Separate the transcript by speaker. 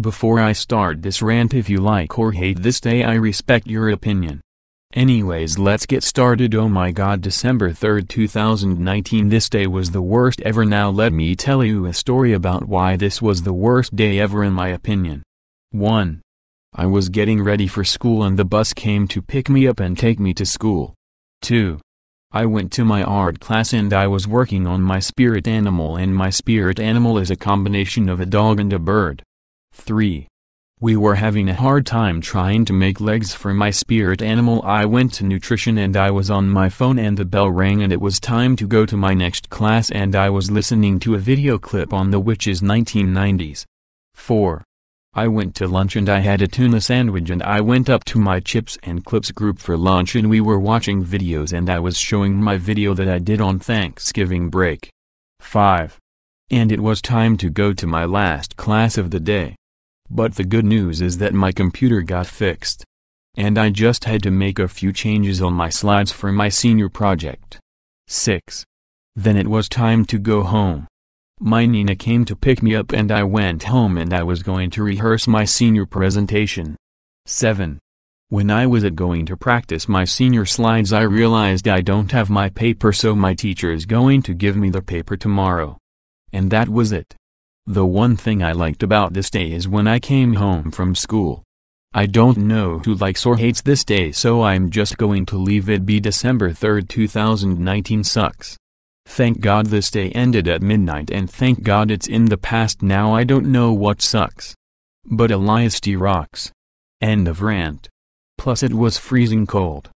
Speaker 1: Before I start this rant if you like or hate this day I respect your opinion. Anyways let's get started oh my god December 3rd 2019 this day was the worst ever now let me tell you a story about why this was the worst day ever in my opinion. 1. I was getting ready for school and the bus came to pick me up and take me to school. 2. I went to my art class and I was working on my spirit animal and my spirit animal is a combination of a dog and a bird. 3. We were having a hard time trying to make legs for my spirit animal I went to nutrition and I was on my phone and the bell rang and it was time to go to my next class and I was listening to a video clip on the witches 1990s. 4. I went to lunch and I had a tuna sandwich and I went up to my chips and clips group for lunch and we were watching videos and I was showing my video that I did on Thanksgiving break. 5. And it was time to go to my last class of the day. But the good news is that my computer got fixed. And I just had to make a few changes on my slides for my senior project. 6. Then it was time to go home. My Nina came to pick me up and I went home and I was going to rehearse my senior presentation. 7. When I was going to practice my senior slides I realized I don't have my paper so my teacher is going to give me the paper tomorrow. And that was it. The one thing I liked about this day is when I came home from school. I don't know who likes or hates this day so I'm just going to leave it be December 3rd 2019 sucks. Thank God this day ended at midnight and thank God it's in the past now I don't know what sucks. But Elias D rocks. End of rant. Plus it was freezing cold.